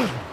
Ugh.